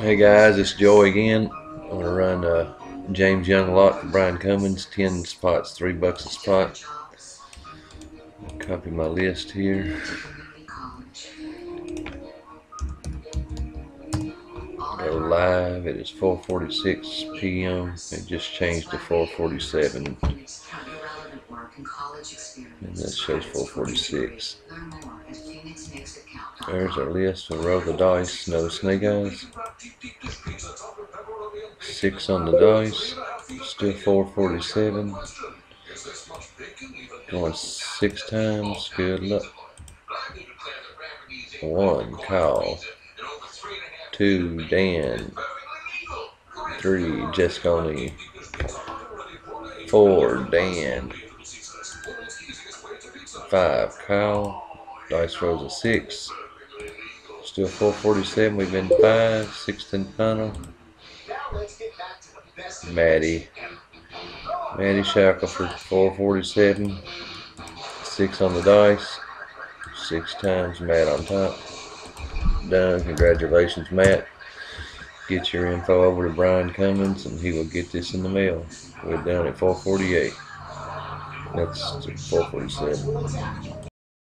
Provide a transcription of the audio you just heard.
Hey guys, it's Joey again. I'm gonna run uh, James Young lot for Bryan Cummins, 10 spots, 3 bucks a spot. Copy my list here. Go live. It is 4:46 p.m. It just changed to 4:47, and that shows 4:46. There's our list. We'll roll the dice. No snake eyes. Six on the dice. Still 447. Going six times. Good luck. One, Kyle. Two, Dan. Three, Jesconi. Four, Dan. Five, Kyle. Dice rolls a six. Still 447. We've been five. Sixth and final. Maddie. Maddie Shackelford, 447. Six on the dice. Six times Matt on top. Done. Congratulations, Matt. Get your info over to Bryan Cummins and he will get this in the mail. We're down at 448. That's 447.